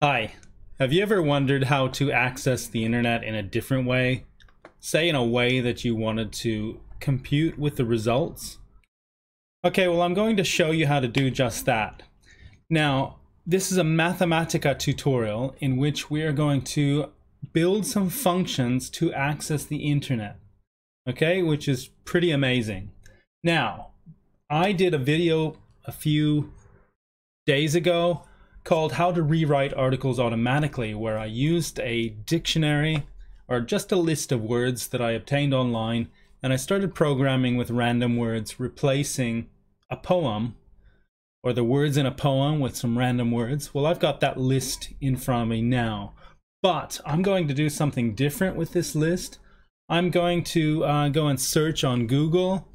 Hi, have you ever wondered how to access the internet in a different way? Say in a way that you wanted to compute with the results? Okay, well I'm going to show you how to do just that. Now, this is a Mathematica tutorial in which we are going to build some functions to access the internet. Okay, which is pretty amazing. Now, I did a video a few days ago called How to Rewrite Articles Automatically, where I used a dictionary or just a list of words that I obtained online and I started programming with random words, replacing a poem or the words in a poem with some random words. Well, I've got that list in front of me now, but I'm going to do something different with this list. I'm going to uh, go and search on Google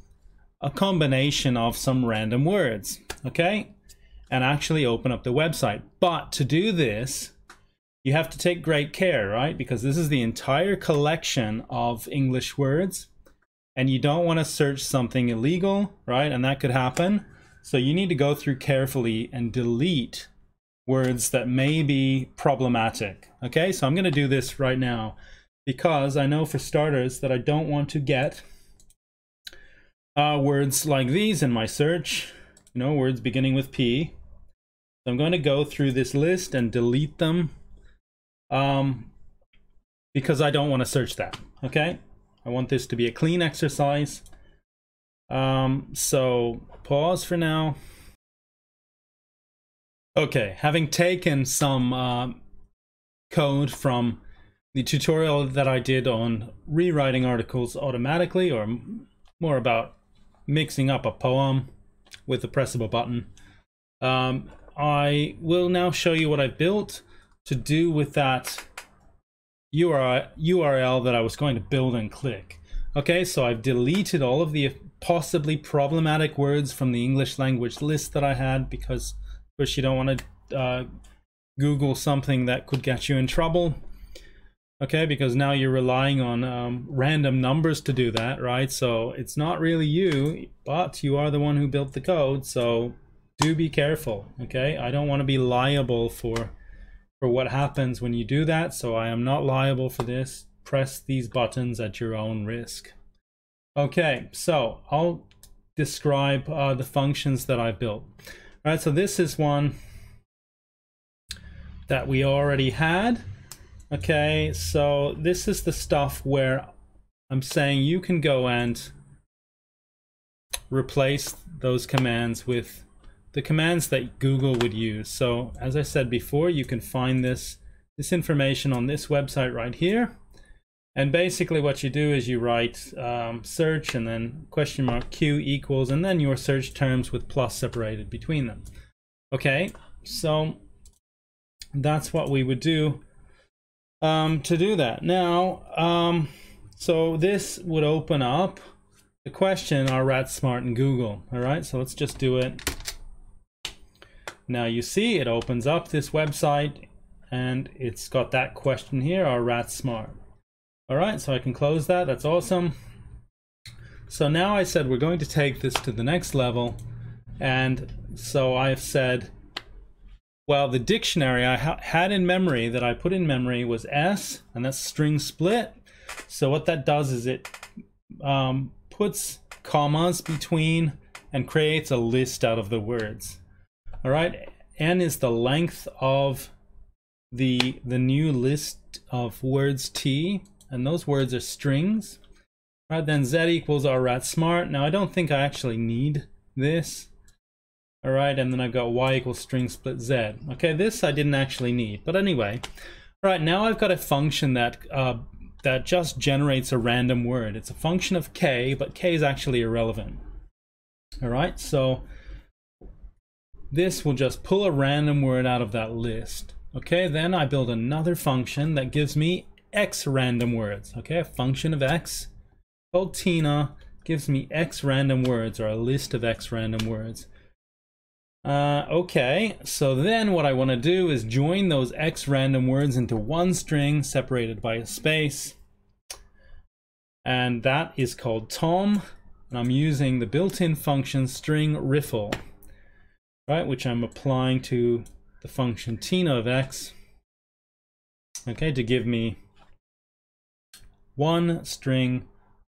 a combination of some random words, okay? And actually open up the website. But to do this, you have to take great care, right? Because this is the entire collection of English words and you don't want to search something illegal, right? And that could happen. So you need to go through carefully and delete words that may be problematic. Okay, so I'm going to do this right now because I know for starters that I don't want to get uh, words like these in my search, you know, words beginning with P. So I'm going to go through this list and delete them um, because I don't want to search that, okay? I want this to be a clean exercise. Um, so pause for now. Okay, having taken some uh, code from the tutorial that I did on rewriting articles automatically, or more about mixing up a poem with the press of a button. Um, I will now show you what I've built to do with that URL that I was going to build and click. Okay, so I've deleted all of the possibly problematic words from the English language list that I had because, of course, you don't want to uh, Google something that could get you in trouble. Okay, because now you're relying on um, random numbers to do that, right? So it's not really you, but you are the one who built the code. So do be careful okay i don't want to be liable for for what happens when you do that so i am not liable for this press these buttons at your own risk okay so i'll describe uh, the functions that i built all right so this is one that we already had okay so this is the stuff where i'm saying you can go and replace those commands with the commands that Google would use. So as I said before, you can find this, this information on this website right here. And basically what you do is you write um, search and then question mark Q equals and then your search terms with plus separated between them. Okay, so that's what we would do um, to do that. Now, um, so this would open up the question, are rats smart in Google? All right, so let's just do it now you see it opens up this website and it's got that question here, are rats smart? All right, so I can close that, that's awesome. So now I said we're going to take this to the next level. And so I've said, well, the dictionary I ha had in memory that I put in memory was S, and that's string split. So what that does is it um, puts commas between and creates a list out of the words. All right, n is the length of the the new list of words t, and those words are strings. All right, then z equals our rat smart. Now I don't think I actually need this. All right, and then I've got y equals string split z. Okay, this I didn't actually need, but anyway. All right, now I've got a function that uh, that just generates a random word. It's a function of k, but k is actually irrelevant. All right, so this will just pull a random word out of that list. Okay, then I build another function that gives me x random words. Okay, a function of x called Tina gives me x random words or a list of x random words. Uh, okay, so then what I want to do is join those x random words into one string separated by a space. And that is called Tom. And I'm using the built-in function string riffle right, which I'm applying to the function tina of x. okay, to give me one string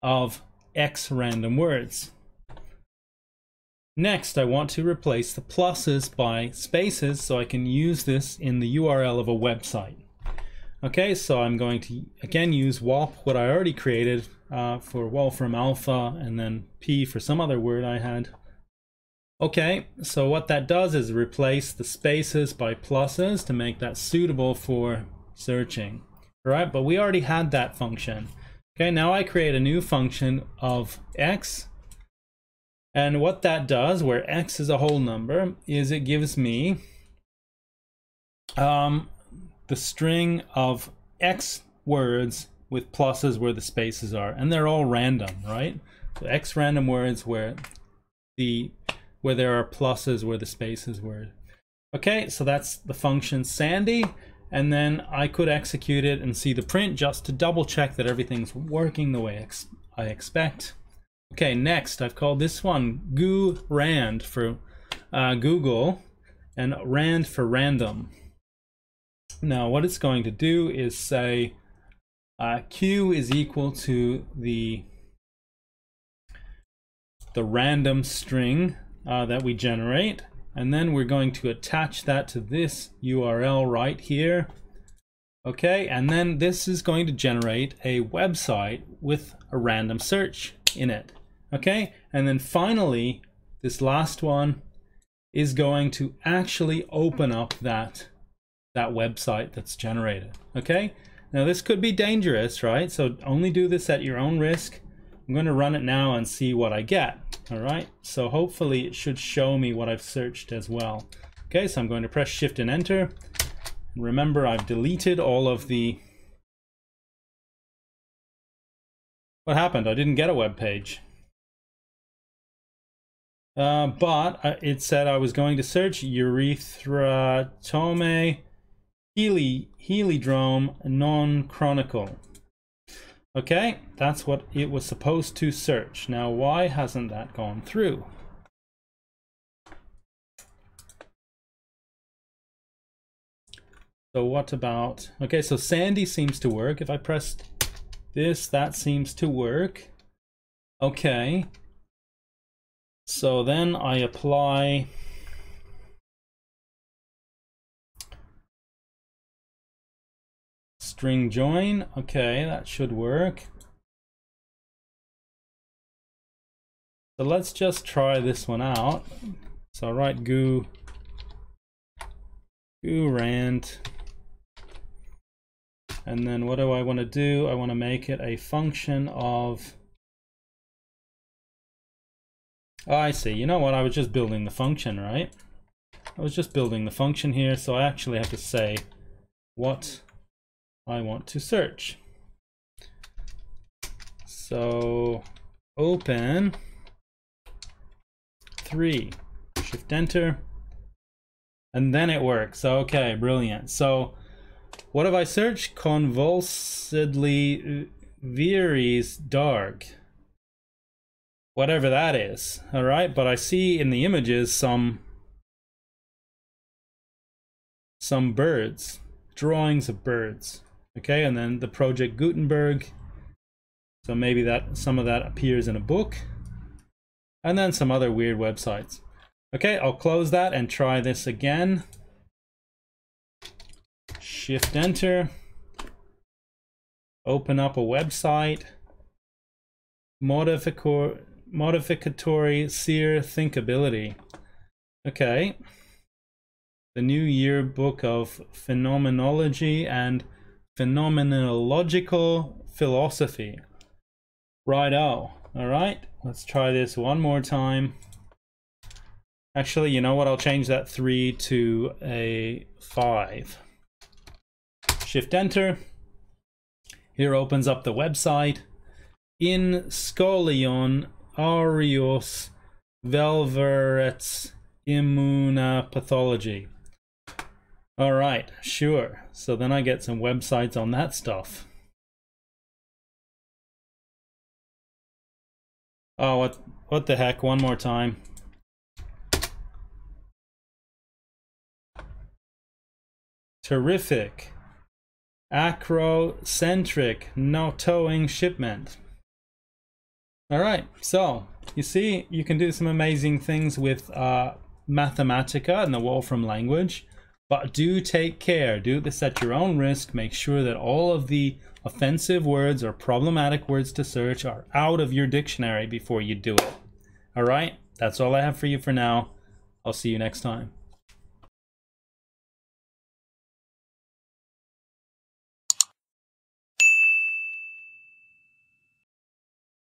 of X random words. Next, I want to replace the pluses by spaces so I can use this in the URL of a website. Okay, so I'm going to again use WAP, what I already created uh, for Wolfram Alpha, and then P for some other word I had. Okay, so what that does is replace the spaces by pluses to make that suitable for searching. All right, but we already had that function. Okay, now I create a new function of x. And what that does, where x is a whole number, is it gives me um, the string of x words with pluses where the spaces are. And they're all random right? So x random words where the where there are pluses where the spaces were. Okay so that's the function sandy. And then I could execute it and see the print just to double check that everything's working the way ex I expect okay next I've called this one goo rand for uh, Google and rand for random. Now what it's going to do is say uh, q is equal to the the random string uh, that we generate and then we're going to attach that to this URL right here. Okay and then this is going to generate a website with a random search in it okay and then finally this last one is going to actually open up that that website that's generated. Okay, now this could be dangerous, right? So only do this at your own risk. I'm going to run it now and see what I get. All right, so hopefully it should show me what I've searched as well. Okay, so I'm going to press Shift and Enter. Remember, I've deleted all of the... What happened? I didn't get a web page. Uh, but uh, it said I was going to search urethra tome Healy, Helidrome non-chronicle. Okay, that's what it was supposed to search. Now, why hasn't that gone through? So what about, okay, so Sandy seems to work. If I press this, that seems to work. Okay. So then I apply string join. Okay, that should work. So let's just try this one out. So I write goo, goo rand. And then what do I want to do? I want to make it a function of Oh, I see. You know what? I was just building the function, right? I was just building the function here, so I actually have to say what I want to search. So open three, shift enter, and then it works. Okay, brilliant. So what have I searched? Convulsedly uh, Viris Dark. Whatever that is. All right, but I see in the images some some birds, drawings of birds. Okay, and then the Project Gutenberg. So maybe that some of that appears in a book. And then some other weird websites. Okay, I'll close that and try this again. Shift enter. Open up a website. Modificatory, modificatory seer thinkability. Okay. The new yearbook of phenomenology and phenomenological philosophy. Righto. Oh, all right, let's try this one more time. Actually, you know what? I'll change that 3 to a 5. Shift Enter. Here opens up the website. In Scolion Aureus Velverets Immunopathology. All right, sure. So then I get some websites on that stuff. Oh, what what the heck? One more time. Terrific. acrocentric, no towing shipment. All right, so you see, you can do some amazing things with uh, Mathematica and the Wolfram language, but do take care. Do this at your own risk. Make sure that all of the offensive words or problematic words to search are out of your dictionary before you do it. All right, that's all I have for you for now. I'll see you next time.